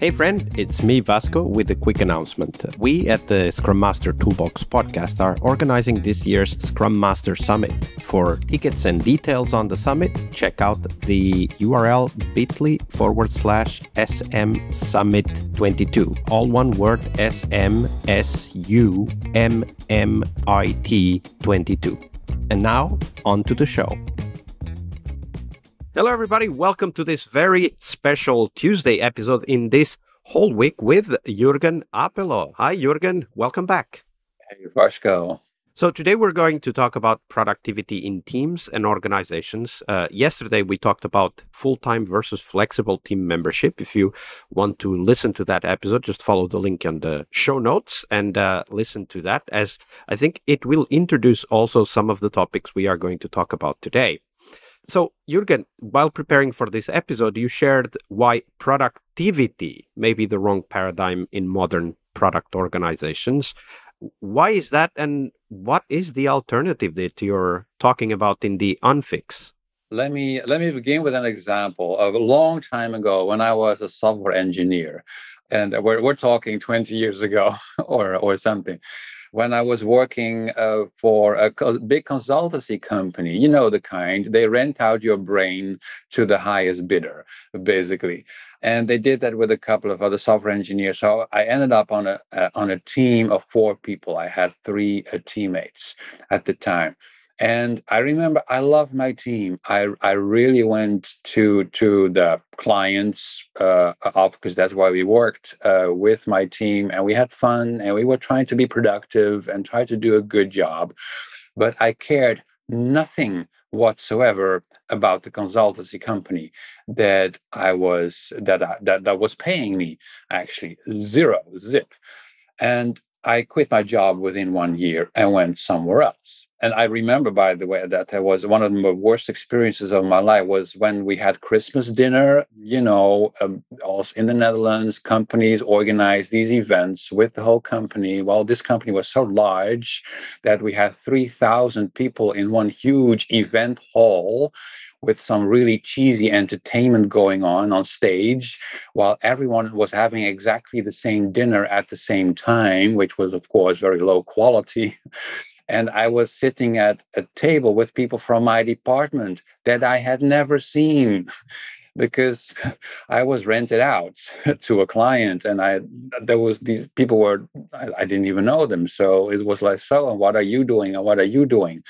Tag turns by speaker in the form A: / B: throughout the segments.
A: Hey, friend, it's me, Vasco, with a quick announcement. We at the Scrum Master Toolbox podcast are organizing this year's Scrum Master Summit. For tickets and details on the summit, check out the URL bit.ly forward slash SM Summit 22. All one word S M S U M M I T 22. And now, on to the show. Hello, everybody. Welcome to this very special Tuesday episode in this whole week with Jurgen Appelo. Hi, Jurgen. Welcome back.
B: Hey, Vasco.
A: So, today we're going to talk about productivity in teams and organizations. Uh, yesterday, we talked about full time versus flexible team membership. If you want to listen to that episode, just follow the link on the show notes and uh, listen to that, as I think it will introduce also some of the topics we are going to talk about today. So, Jurgen, while preparing for this episode, you shared why productivity may be the wrong paradigm in modern product organizations. Why is that, and what is the alternative that you're talking about in the unfix?
B: Let me let me begin with an example of a long time ago when I was a software engineer, and we're we're talking 20 years ago or or something when I was working uh, for a big consultancy company, you know the kind, they rent out your brain to the highest bidder, basically. And they did that with a couple of other software engineers. So I ended up on a uh, on a team of four people. I had three uh, teammates at the time and i remember i love my team. I i really went to to the clients uh because that's why we worked uh, with my team and we had fun and we were trying to be productive and try to do a good job. But i cared nothing whatsoever about the consultancy company that i was that I, that that was paying me actually. Zero zip. And I quit my job within one year and went somewhere else. And I remember, by the way, that that was one of the worst experiences of my life was when we had Christmas dinner. You know, um, also in the Netherlands, companies organize these events with the whole company. Well, this company was so large that we had 3,000 people in one huge event hall with some really cheesy entertainment going on on stage while everyone was having exactly the same dinner at the same time, which was, of course, very low quality. And I was sitting at a table with people from my department that I had never seen because I was rented out to a client and I there was these people were I, I, didn't even know them. So it was like, so and what are you doing? And what are you doing?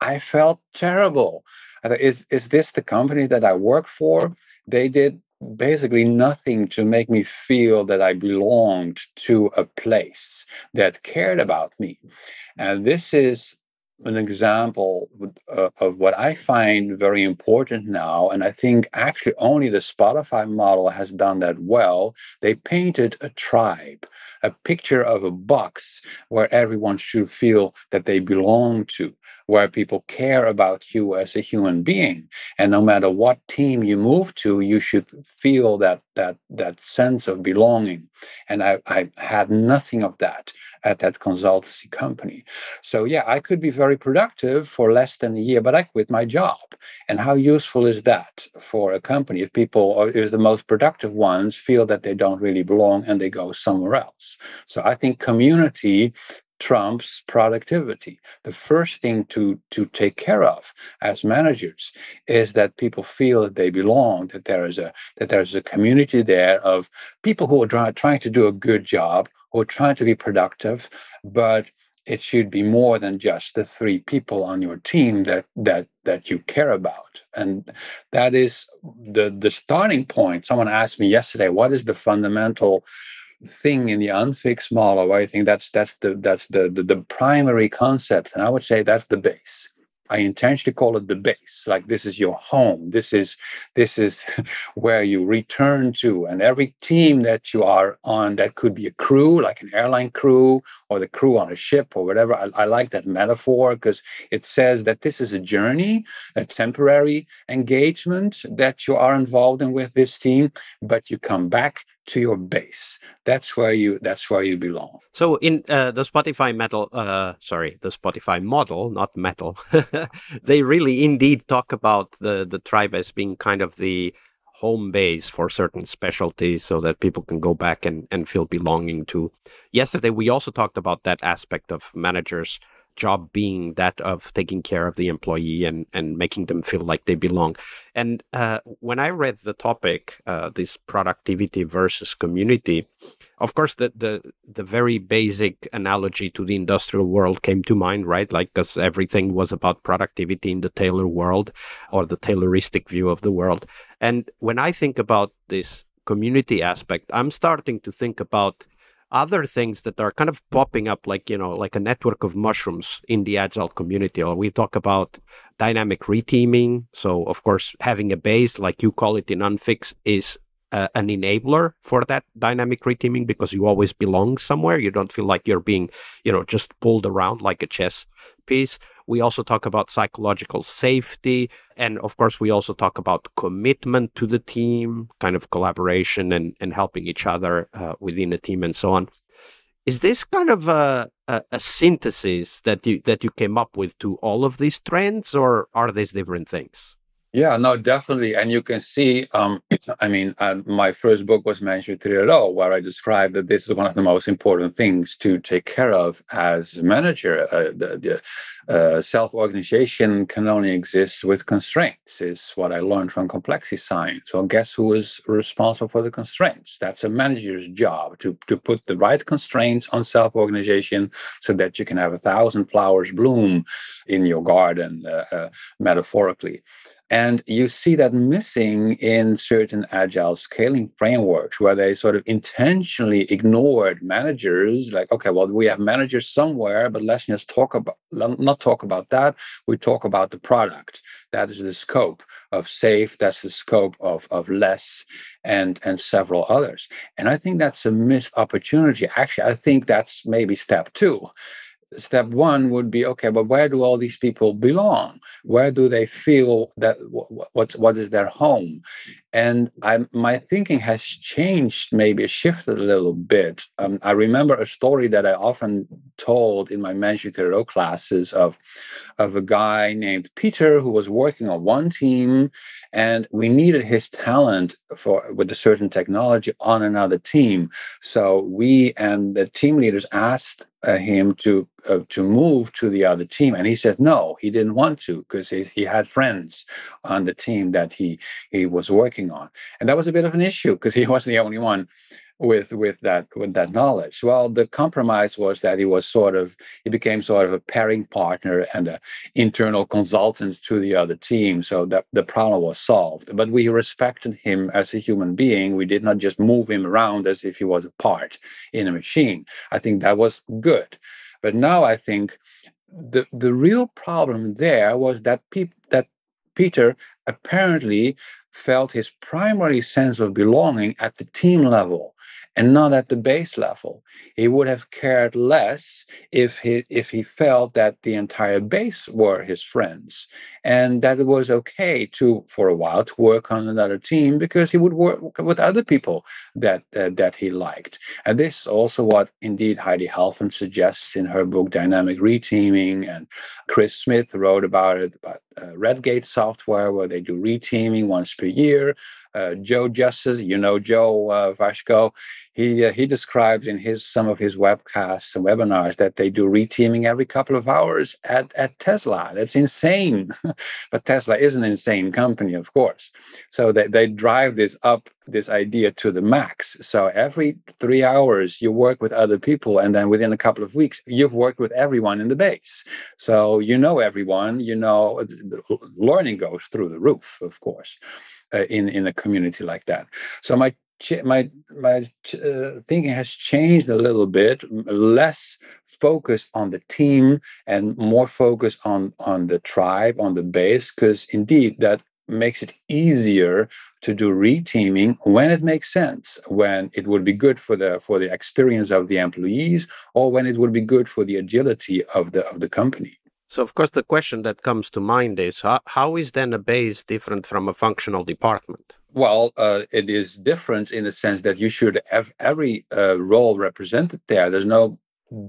B: I felt terrible. I thought, is is this the company that I work for? They did basically nothing to make me feel that I belonged to a place that cared about me. And this is an example uh, of what I find very important now. And I think actually only the Spotify model has done that well. They painted a tribe, a picture of a box where everyone should feel that they belong to, where people care about you as a human being. And no matter what team you move to, you should feel that that that sense of belonging. And I, I had nothing of that at that consultancy company. So yeah, I could be very productive for less than a year, but I quit my job. And how useful is that for a company if people or if the most productive ones feel that they don't really belong and they go somewhere else? So I think community trumps productivity. The first thing to to take care of as managers is that people feel that they belong, that there is a that there's a community there of people who are try, trying to do a good job, who are trying to be productive, but it should be more than just the three people on your team that that that you care about and that is the the starting point someone asked me yesterday what is the fundamental thing in the unfixed model I think that's that's the that's the, the the primary concept and i would say that's the base I intentionally call it the base. Like this is your home. This is this is where you return to. And every team that you are on, that could be a crew, like an airline crew, or the crew on a ship, or whatever. I, I like that metaphor because it says that this is a journey, a temporary engagement that you are involved in with this team, but you come back to your base that's where you that's where you belong
A: so in uh, the spotify metal uh, sorry the spotify model not metal they really indeed talk about the the tribe as being kind of the home base for certain specialties so that people can go back and, and feel belonging to. Yesterday, we also talked about that aspect of managers job being that of taking care of the employee and and making them feel like they belong. And uh, when I read the topic, uh, this productivity versus community, of course, the the the very basic analogy to the industrial world came to mind, right? Like because everything was about productivity in the Taylor world or the Tayloristic view of the world. And when I think about this community aspect, I'm starting to think about other things that are kind of popping up like you know like a network of mushrooms in the agile community or we talk about dynamic reteaming. So of course having a base like you call it in unfix is uh, an enabler for that dynamic reteaming because you always belong somewhere. You don't feel like you're being you know just pulled around like a chess piece we also talk about psychological safety. And of course, we also talk about commitment to the team, kind of collaboration and, and helping each other uh, within a team and so on. Is this kind of a, a, a, synthesis that you that you came up with to all of these trends, or are these different things?
B: Yeah, no, definitely. And you can see, um, I mean, uh, my first book was Management 3.0, where I described that this is one of the most important things to take care of as a manager. Uh, the, the uh, self-organization can only exist with constraints, is what I learned from complexity science. So guess who is responsible for the constraints? That's a manager's job to, to put the right constraints on self-organization so that you can have a thousand flowers bloom in your garden, uh, uh, metaphorically. And you see that missing in certain agile scaling frameworks where they sort of intentionally ignored managers, like, okay, well, we have managers somewhere, but let's just talk about, not talk about that. We talk about the product. That is the scope of SAFe. That's the scope of, of LeSS and, and several others. And I think that's a missed opportunity. Actually, I think that's maybe step two step one would be okay but where do all these people belong? Where do they feel that what's what is their home? And I, my thinking has changed maybe shifted a little bit. Um, i remember a story that i often told in my management theory classes of of a guy named peter who was working on one team and we needed his talent for with a certain technology on another team. So we and the team leaders asked uh, him to uh, to move to the other team. And he said no he didn't want to because he, he had friends on the team that he he was working on. And that was a bit of an issue because he wasn't the only one with with that with that knowledge. Well the compromise was that he was sort of he became sort of a pairing partner and an internal consultant to the other team so that the problem was solved. But we respected him as a human being. We did not just move him around as if he was a part in a machine. I think that was good. But now i think the the real problem there was that people that peter apparently felt his primary sense of belonging at the team level and not at the base level. He would have cared less if he if he felt that the entire base were his friends, and that it was okay to for a while to work on another team because he would work with other people that uh, that he liked. And this is also what indeed Heidi Helfand suggests in her book Dynamic Reteaming, and Chris Smith wrote about it about uh, Redgate software where they do reteaming once per year uh, Joe Justice, you know Joe uh, Vasco, he uh, he describes in his some of his webcasts and webinars that they do reteaming every couple of hours at at Tesla. That's insane, but Tesla is an insane company, of course. So they they drive this up this idea to the max. So every three hours you work with other people, and then within a couple of weeks you've worked with everyone in the base. So you know everyone. You know learning goes through the roof, of course uh, in in a community like that. So my my my uh, thinking has changed a little bit. Less focus on the team and more focus on on the tribe, on the base, because indeed that makes it easier to do reteaming when it makes sense when it would be good for the for the experience of the employees or when it would be good for the agility of the of the company
A: so, of course, the question that comes to mind is how, how is then a base different from a functional department?
B: Well, uh, it is different in the sense that you should have every uh, role represented there. There's no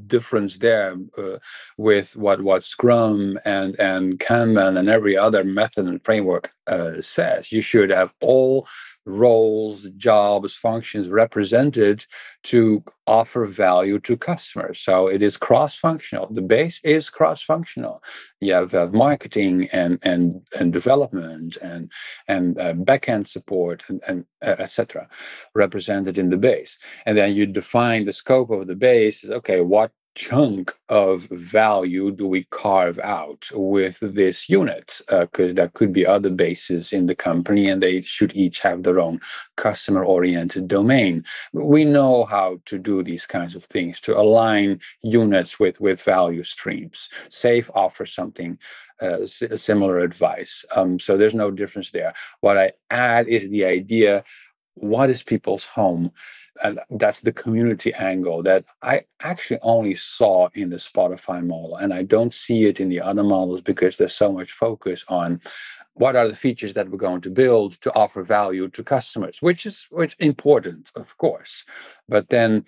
B: difference there uh, with what what Scrum and and Kanban and every other method and framework uh, says. You should have all roles, jobs, functions represented to offer value to customers. So it is cross-functional. The base is cross-functional. You have uh, marketing and and and development and and uh, backend support and, and uh, etc. represented in the base, and then you define the scope of the base. Is okay, what chunk of value do we carve out with this unit? Because uh, there could be other bases in the company and they should each have their own customer oriented domain. We know how to do these kinds of things to align units with, with value streams. SAFe offers something uh, similar advice. Um, so there's no difference there. What I add is the idea what is people's home? And that's the community angle that I actually only saw in the Spotify model, and I don't see it in the other models because there's so much focus on what are the features that we're going to build to offer value to customers, which is which important, of course, but then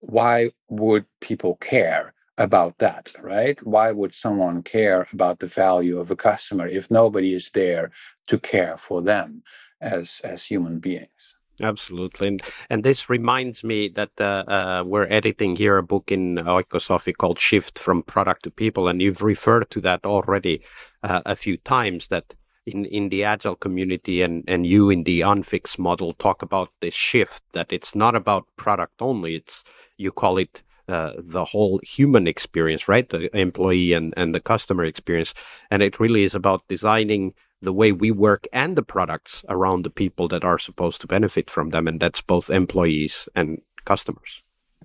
B: why would people care? about that, right? Why would someone care about the value of a customer if nobody is there to care for them as as human beings?
A: Absolutely, and, and this reminds me that uh, uh, we're editing here a book in Oikosofy called "Shift from Product to People," and you've referred to that already uh, a few times. That in in the agile community and and you in the unfix model talk about this shift that it's not about product only. It's you call it uh, the whole human experience, right? The employee and, and the customer experience. And it really is about designing the way we work and the products around the people that are supposed to benefit from them. And that's both employees and customers.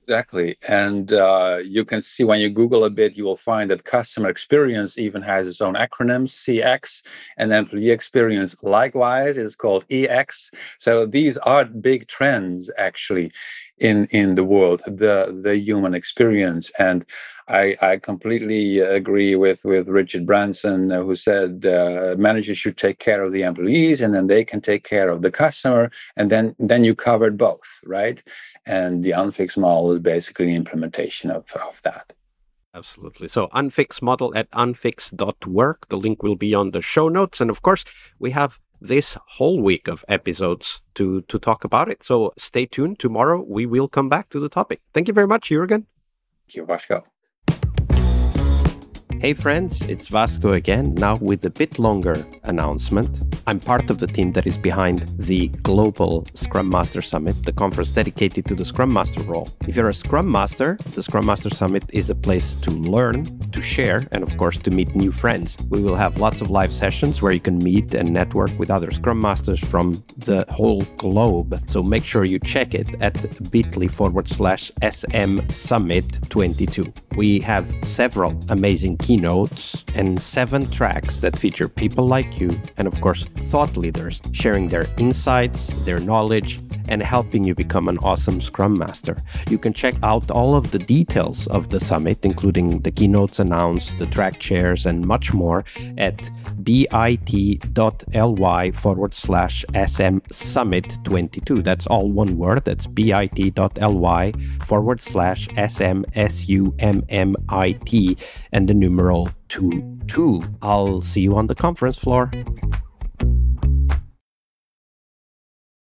B: Exactly. And uh, you can see when you Google a bit, you will find that customer experience even has its own acronyms, CX, and employee experience likewise is called EX. So these are big trends actually in in the world, the the human experience. And I, I completely agree with, with Richard Branson, uh, who said uh, managers should take care of the employees and then they can take care of the customer. And then, then you covered both, right? And the unfixed model is basically the implementation of, of that.
A: Absolutely. So unfix model at unfix.work. The link will be on the show notes. And of course, we have this whole week of episodes to to talk about it. So stay tuned. Tomorrow we will come back to the topic. Thank you very much, Jurgen.
B: Thank you, Vasco.
A: Hey friends, it's Vasco again, now with a bit longer announcement. I'm part of the team that is behind the Global Scrum Master Summit, the conference dedicated to the Scrum Master role. If you're a Scrum Master, the Scrum Master Summit is the place to learn, to share, and of course to meet new friends. We will have lots of live sessions where you can meet and network with other Scrum Masters from the whole globe. So make sure you check it at bit.ly forward slash SM Summit 22. We have several amazing keynotes and seven tracks that feature people like you and, of course, thought leaders sharing their insights, their knowledge, and helping you become an awesome Scrum Master. You can check out all of the details of the summit, including the keynotes announced, the track chairs, and much more at bit.ly forward slash SM Summit 22. That's all one word. That's bit.ly forward slash SM S U M M I T and the numeral 2 2. I'll see you on the conference floor.